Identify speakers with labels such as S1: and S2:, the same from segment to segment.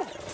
S1: Yeah.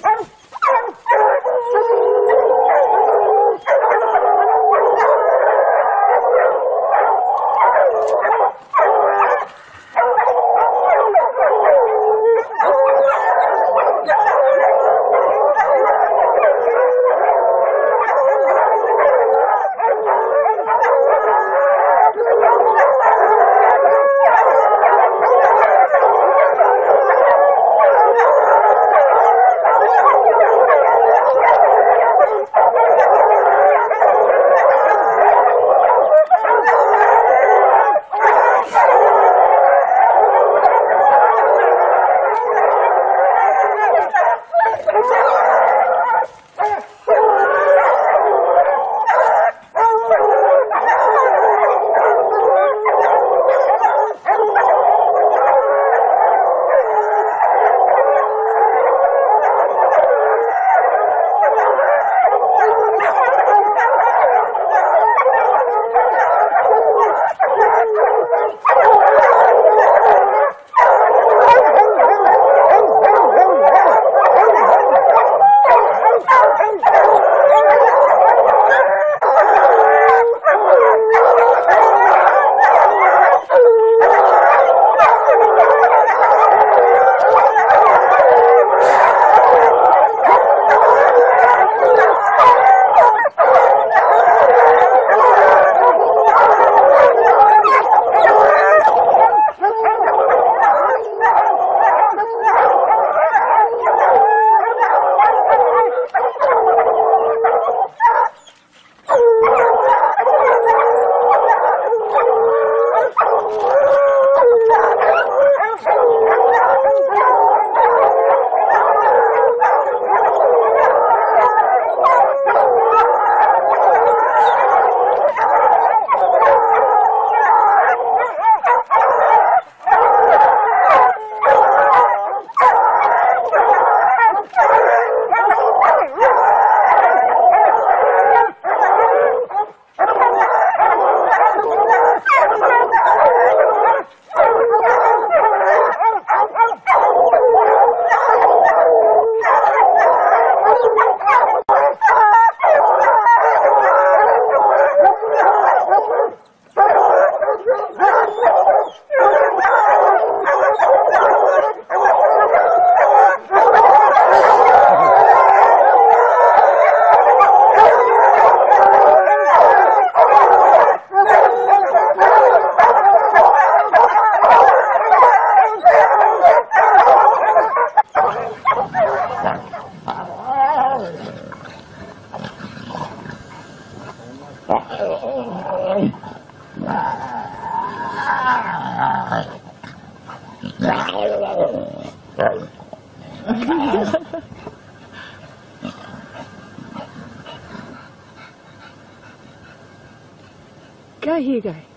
S1: go, Hugo.